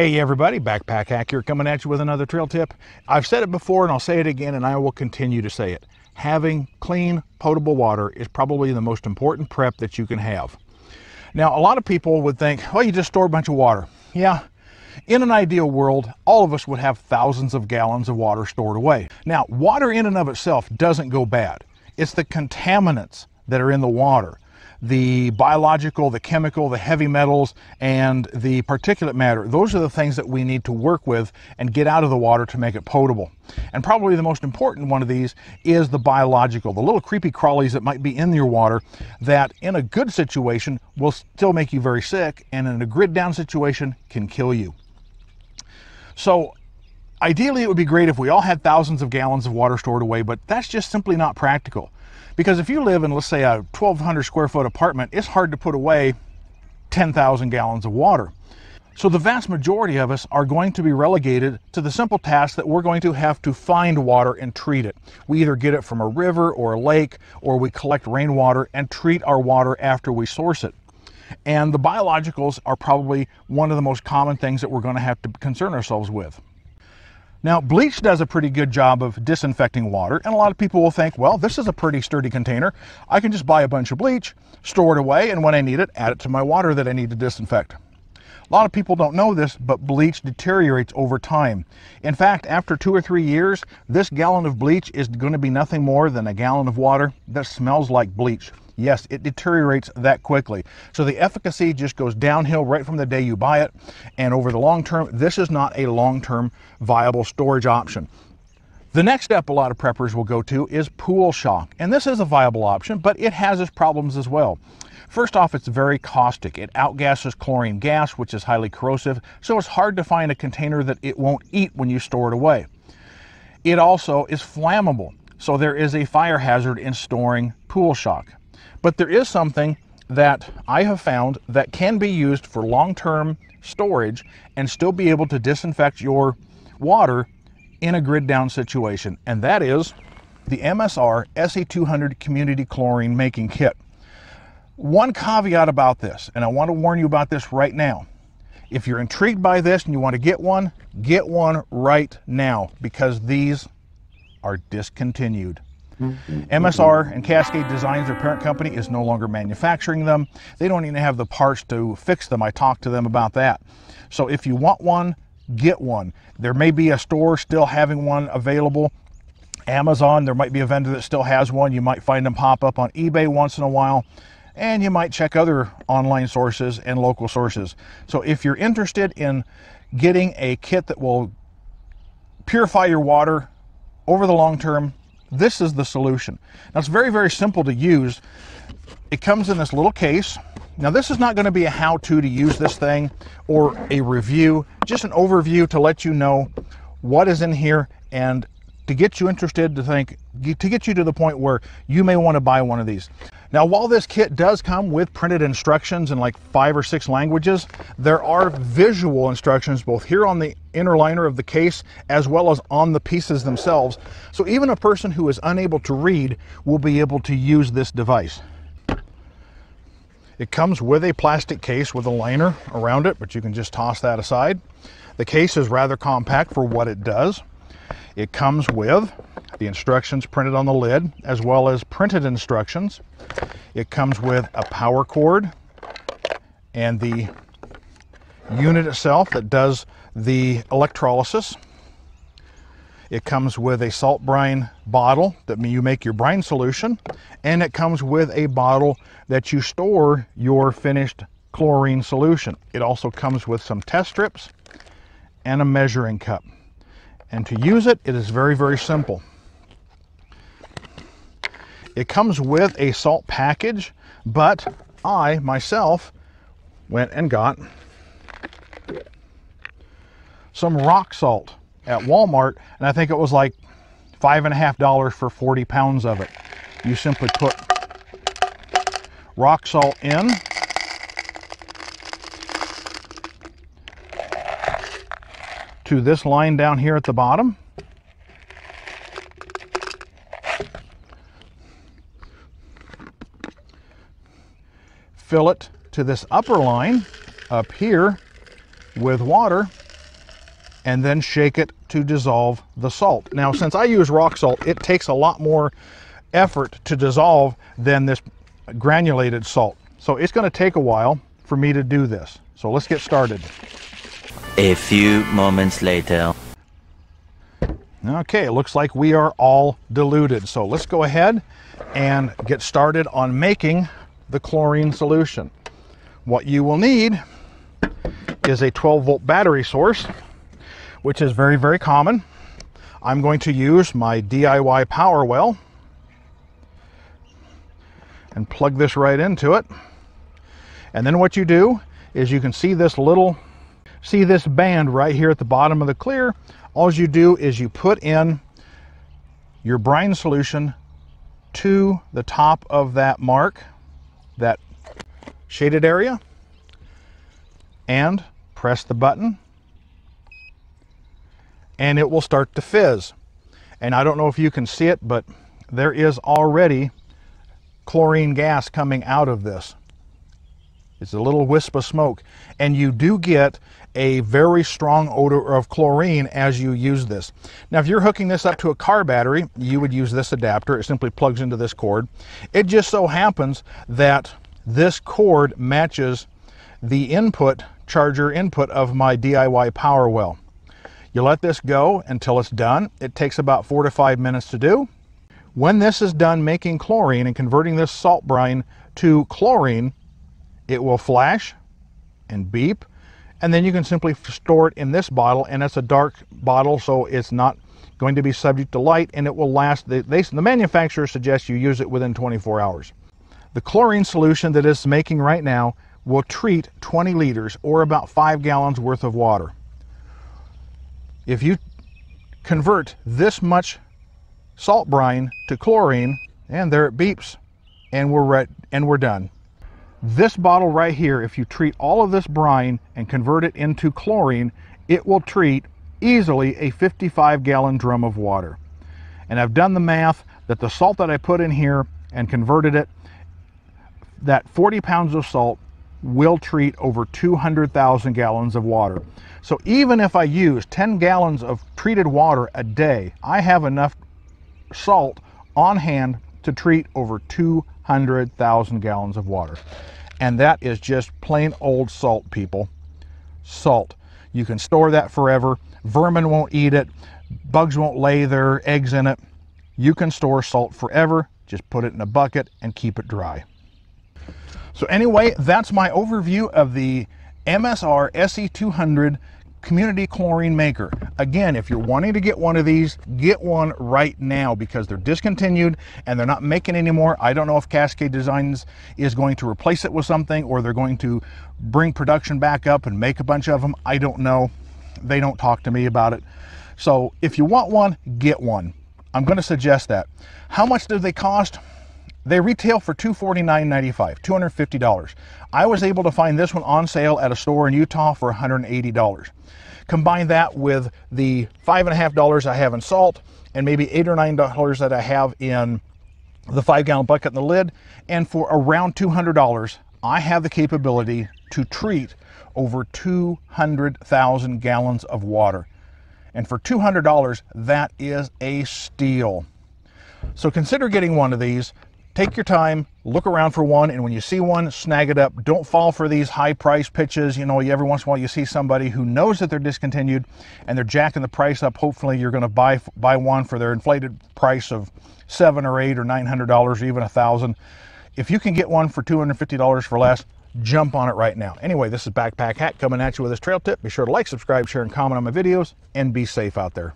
Hey everybody, Backpack Hack here coming at you with another trail tip. I've said it before and I'll say it again and I will continue to say it. Having clean, potable water is probably the most important prep that you can have. Now, a lot of people would think, well, you just store a bunch of water. Yeah, in an ideal world, all of us would have thousands of gallons of water stored away. Now, water in and of itself doesn't go bad. It's the contaminants that are in the water the biological, the chemical, the heavy metals, and the particulate matter. Those are the things that we need to work with and get out of the water to make it potable. And probably the most important one of these is the biological, the little creepy crawlies that might be in your water that in a good situation will still make you very sick and in a grid down situation can kill you. So ideally it would be great if we all had thousands of gallons of water stored away, but that's just simply not practical. Because if you live in, let's say, a 1,200 square foot apartment, it's hard to put away 10,000 gallons of water. So the vast majority of us are going to be relegated to the simple task that we're going to have to find water and treat it. We either get it from a river or a lake, or we collect rainwater and treat our water after we source it. And the biologicals are probably one of the most common things that we're going to have to concern ourselves with. Now, bleach does a pretty good job of disinfecting water, and a lot of people will think, well, this is a pretty sturdy container. I can just buy a bunch of bleach, store it away, and when I need it, add it to my water that I need to disinfect. A lot of people don't know this, but bleach deteriorates over time. In fact, after two or three years, this gallon of bleach is going to be nothing more than a gallon of water that smells like bleach. Yes, it deteriorates that quickly. So the efficacy just goes downhill right from the day you buy it. And over the long term, this is not a long-term viable storage option. The next step a lot of preppers will go to is pool shock. And this is a viable option, but it has its problems as well. First off, it's very caustic. It outgasses chlorine gas, which is highly corrosive, so it's hard to find a container that it won't eat when you store it away. It also is flammable, so there is a fire hazard in storing pool shock. But there is something that I have found that can be used for long-term storage and still be able to disinfect your water in a grid down situation. And that is the MSR SE200 Community Chlorine Making Kit. One caveat about this, and I want to warn you about this right now. If you're intrigued by this and you want to get one, get one right now because these are discontinued. MSR and Cascade Designs, their parent company, is no longer manufacturing them. They don't even have the parts to fix them. I talked to them about that. So if you want one, get one. There may be a store still having one available. Amazon, there might be a vendor that still has one. You might find them pop up on eBay once in a while. And you might check other online sources and local sources. So if you're interested in getting a kit that will purify your water over the long term, this is the solution. Now it's very, very simple to use. It comes in this little case. Now this is not going to be a how-to to use this thing or a review, just an overview to let you know what is in here and to get you interested to think, to get you to the point where you may want to buy one of these. Now, while this kit does come with printed instructions in like five or six languages, there are visual instructions both here on the inner liner of the case as well as on the pieces themselves. So even a person who is unable to read will be able to use this device. It comes with a plastic case with a liner around it, but you can just toss that aside. The case is rather compact for what it does. It comes with the instructions printed on the lid, as well as printed instructions. It comes with a power cord and the unit itself that does the electrolysis. It comes with a salt brine bottle that you make your brine solution, and it comes with a bottle that you store your finished chlorine solution. It also comes with some test strips and a measuring cup. And to use it, it is very, very simple. It comes with a salt package, but I myself went and got some rock salt at Walmart, and I think it was like five and a half dollars for 40 pounds of it. You simply put rock salt in. To this line down here at the bottom. fill it to this upper line up here with water and then shake it to dissolve the salt. Now, since I use rock salt, it takes a lot more effort to dissolve than this granulated salt. So it's going to take a while for me to do this. So let's get started. A few moments later. Okay, looks like we are all diluted. So let's go ahead and get started on making the chlorine solution. What you will need is a 12 volt battery source, which is very, very common. I'm going to use my DIY power well and plug this right into it. And then what you do is you can see this little, see this band right here at the bottom of the clear. All you do is you put in your brine solution to the top of that mark, that shaded area, and press the button, and it will start to fizz. And I don't know if you can see it, but there is already chlorine gas coming out of this. It's a little wisp of smoke. And you do get a very strong odor of chlorine as you use this. Now, if you're hooking this up to a car battery, you would use this adapter. It simply plugs into this cord. It just so happens that this cord matches the input, charger input of my DIY power well. You let this go until it's done. It takes about four to five minutes to do. When this is done making chlorine and converting this salt brine to chlorine, it will flash and beep and then you can simply store it in this bottle and it's a dark bottle so it's not going to be subject to light and it will last. They, they, the manufacturer suggests you use it within 24 hours. The chlorine solution that it's making right now will treat 20 liters or about five gallons worth of water. If you convert this much salt brine to chlorine and there it beeps and we're re- and we're done this bottle right here, if you treat all of this brine and convert it into chlorine, it will treat easily a 55 gallon drum of water. And I've done the math that the salt that I put in here and converted it, that 40 pounds of salt will treat over 200,000 gallons of water. So even if I use 10 gallons of treated water a day, I have enough salt on hand to treat over 200,000 gallons of water. And that is just plain old salt, people. Salt. You can store that forever. Vermin won't eat it. Bugs won't lay their eggs in it. You can store salt forever. Just put it in a bucket and keep it dry. So anyway, that's my overview of the MSR SE200 community chlorine maker. Again, if you're wanting to get one of these, get one right now because they're discontinued and they're not making anymore. I don't know if Cascade Designs is going to replace it with something or they're going to bring production back up and make a bunch of them. I don't know. They don't talk to me about it. So if you want one, get one. I'm going to suggest that. How much do they cost? They retail for $249.95, $250. I was able to find this one on sale at a store in Utah for $180. Combine that with the five and a half dollars I have in salt and maybe eight or nine dollars that I have in the five gallon bucket and the lid. And for around $200, I have the capability to treat over 200,000 gallons of water. And for $200, that is a steal. So consider getting one of these. Take your time, look around for one, and when you see one, snag it up. Don't fall for these high price pitches. You know, every once in a while you see somebody who knows that they're discontinued and they're jacking the price up. Hopefully you're going to buy buy one for their inflated price of seven or eight or nine hundred dollars or even a thousand. If you can get one for two hundred fifty dollars for less, jump on it right now. Anyway, this is Backpack Hack coming at you with this trail tip. Be sure to like, subscribe, share, and comment on my videos, and be safe out there.